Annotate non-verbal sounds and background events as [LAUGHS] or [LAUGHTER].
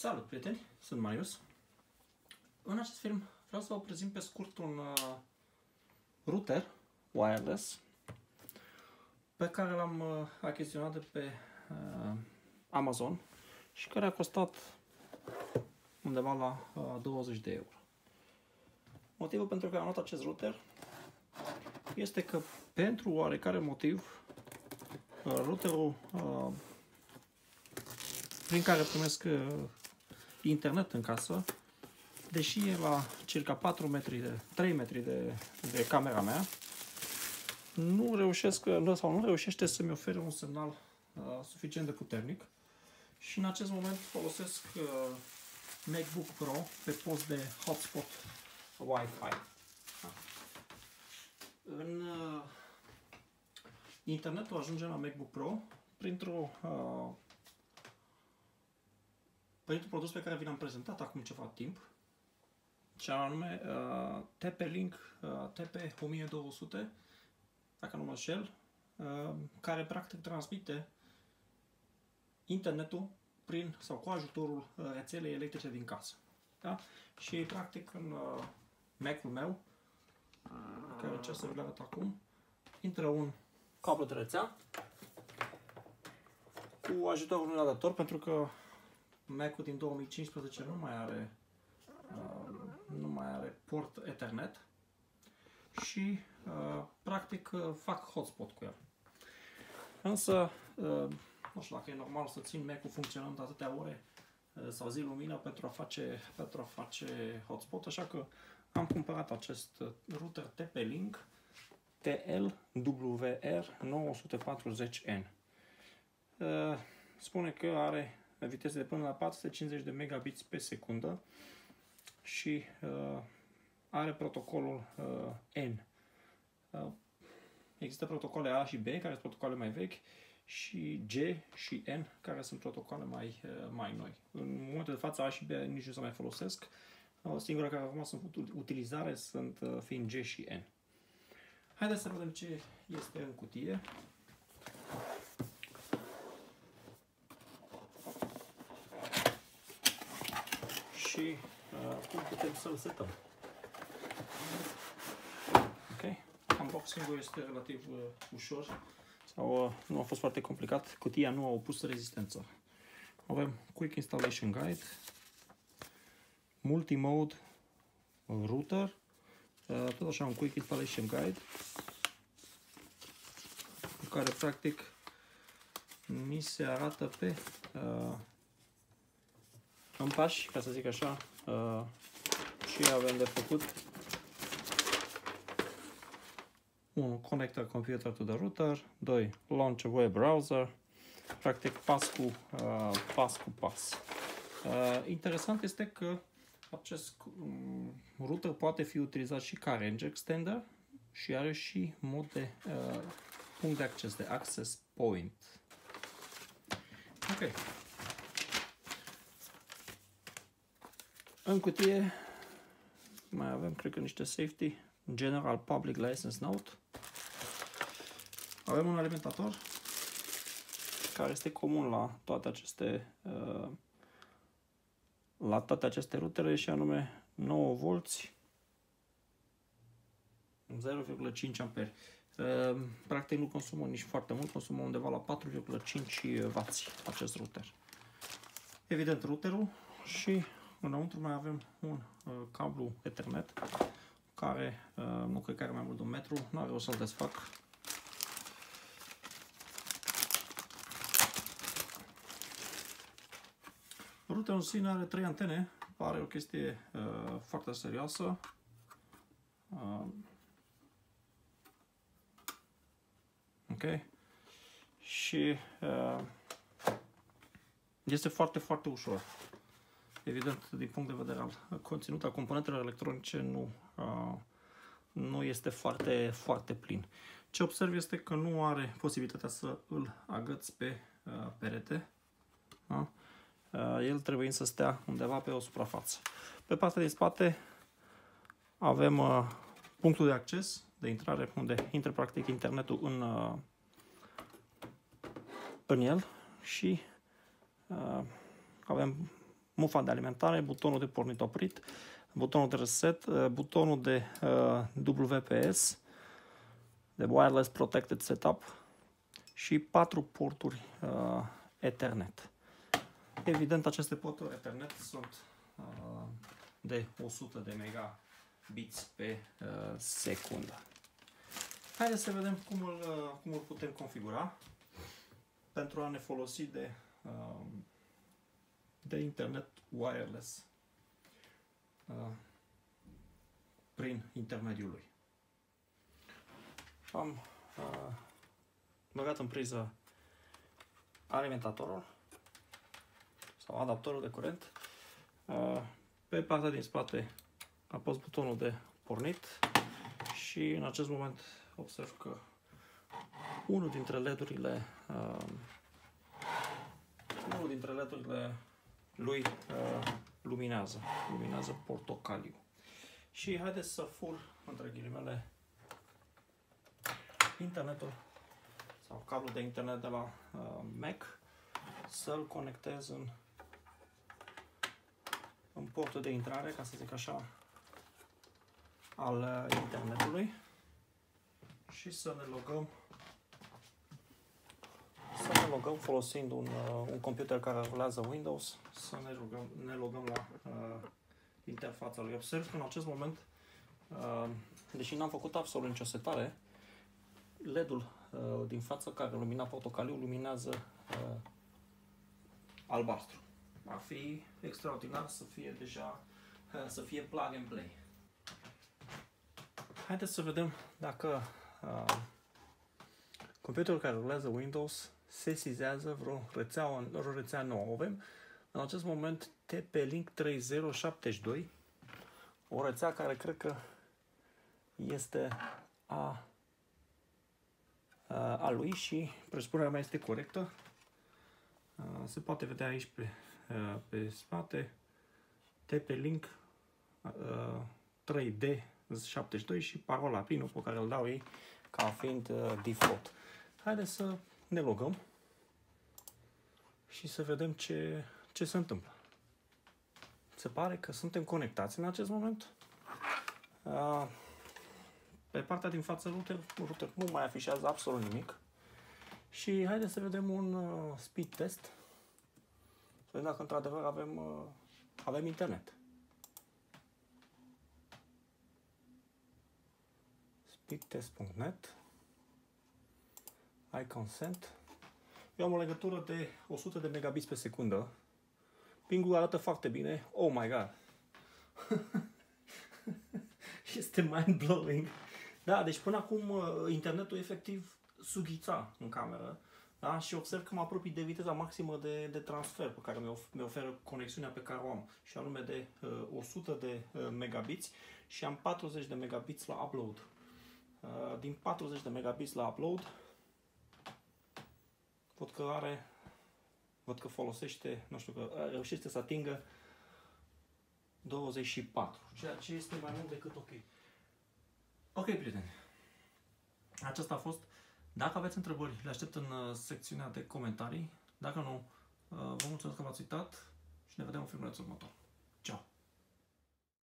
Salut, prieteni! Sunt Marius. În acest film vreau să vă prezint pe scurt un uh, router wireless pe care l-am uh, achiziționat de pe uh, Amazon și care a costat undeva la uh, 20 de euro. Motivul pentru care am luat acest router este că pentru oarecare motiv uh, routerul uh, prin care primesc uh, internet în casă, deși e la circa 4 metri de, 3 metri de, de camera mea, nu reușesc sau nu reușește să-mi ofere un semnal uh, suficient de puternic și în acest moment folosesc uh, MacBook Pro pe post de hotspot Wi-Fi. În uh, internetul ajunge la MacBook Pro printr-o uh, printr-un produs pe care vi l-am prezentat acum ceva timp, și anume uh, TP-Link uh, TP1200, dacă nu mă înșel, uh, care practic transmite internetul prin sau cu ajutorul uh, rețelei electrice din casă. Da? Și practic în uh, Mac-ul meu, care încerc să vi arăt acum, intră un cablu de rețea cu ajutorul unui adaptor, pentru că Mac-ul din 2015 nu mai are uh, nu mai are port Ethernet și uh, practic uh, fac hotspot cu el. Însă, uh, nu știu dacă e normal să țin Mac-ul funcționând atâtea ore uh, sau zi lumină pentru a face, pentru a face hotspot, așa că am cumpărat acest router TP-Link TLWR 940N. Uh, spune că are viteze de până la 450 de megabits pe secundă și uh, are protocolul uh, N. Uh, există protocole A și B, care sunt protocoale mai vechi, și G și N, care sunt protocoale mai, uh, mai noi. În momentul de față A și B nici nu se mai folosesc. Uh, singura care acum sunt utilizare sunt uh, fiind G și N. Haideți să vedem ce este în cutie. Și uh, cum putem să-l setăm. Ok, unboxing-ul este relativ uh, ușor sau uh, nu a fost foarte complicat. Cutia nu a opus rezistență. Avem Quick Installation Guide, Multimode Router, uh, tot așa un Quick Installation Guide cu care practic mi se arată pe uh, în pași, ca să zic așa, uh, și avem de făcut 1. Connect a computer to the router 2. Launch a web browser practic pas cu, uh, pas cu pas. Uh, interesant este că acest um, router poate fi utilizat și ca range extender și are și mod de uh, punct de acces, de access point. Ok. În cutie mai avem, cred că, niște safety. General Public License Note. Avem un alimentator care este comun la toate aceste uh, la toate aceste rutere și anume 9 volți 0,5 amperi. Uh, practic nu consumă nici foarte mult, consumă undeva la 4,5W acest router. Evident routerul și Înăuntru mai avem un uh, cablu Ethernet care uh, nu cred că are mai mult de un metru, nu are o să-l desfac. Routerul în sine are trei antene, pare o chestie uh, foarte serioasă. Uh, ok. Și uh, este foarte, foarte ușor. Evident, din punct de vedere al conținutului, a componentelor electronice nu, uh, nu este foarte, foarte plin. Ce observ este că nu are posibilitatea să îl agăți pe uh, perete. Da? Uh, el trebuie să stea undeva pe o suprafață. Pe partea din spate avem uh, punctul de acces, de intrare, unde intră practic internetul în, uh, în el și uh, avem mufa de alimentare, butonul de pornit oprit, butonul de reset, uh, butonul de uh, WPS, de Wireless Protected Setup și patru porturi uh, Ethernet. Evident, aceste porturi Ethernet sunt uh, de 100 de megabits pe uh, secundă. Haideți să vedem cum îl, uh, cum îl putem configura pentru a ne folosi de, uh, de internet wireless uh, prin intermediul lui. Am uh, băgat în priză alimentatorul sau adaptorul de curent. Uh, pe partea din spate apăs butonul de pornit și în acest moment observ că unul dintre LED-urile uh, unul dintre LED-urile lui uh, luminează, luminează portocaliu. Și haideți să fur, între ghilimele, internetul sau cablul de internet de la uh, Mac să-l conectez în, în portul de intrare, ca să zic așa, al uh, internetului și să ne logăm să ne logăm folosind un, uh, un computer care rulează Windows, să ne, rugăm, ne logăm la uh, interfața lui. Observ că în acest moment, uh, deși n-am făcut absolut nicio setare, LED-ul uh, din față care lumina portocaliu luminează uh, albastru. Ar fi extraordinar să fie deja, uh, să fie plug and play. Haideți să vedem dacă uh, computerul care rulează Windows sesizează vreo rețea, vreo rețea nouă. Avem în acest moment TP-Link 3072, o rețea care cred că este a, a, a lui și presupunerea mea este corectă. Se poate vedea aici pe, pe spate TP-Link 3D72 și parola PIN pe care îl dau ei ca fiind default. Haideți să ne logăm și să vedem ce, ce se întâmplă. Se pare că suntem conectați în acest moment. Pe partea din față router, router nu mai afișează absolut nimic. Și haideți să vedem un uh, speed test. Să vedem dacă într-adevăr avem, uh, avem internet. speedtest.net I consent. Eu am o legătură de 100 de megabits pe secundă. Pingul arată foarte bine. Oh my god! [LAUGHS] este mind-blowing. Da, deci până acum uh, internetul efectiv sughița în cameră. Da? Și observ că mă apropii de viteza maximă de, de transfer pe care mi oferă conexiunea pe care o am. Și anume de uh, 100 de uh, megabits și am 40 de megabits la upload. Uh, din 40 de megabits la upload, văd că are, văd că folosește, nu știu, că reușește să atingă 24, ceea ce este mai mult decât ok. Ok, prieteni. Aceasta a fost. Dacă aveți întrebări, le aștept în uh, secțiunea de comentarii. Dacă nu, uh, vă mulțumesc că v-ați uitat și ne vedem în filmulețul următor. Ciao!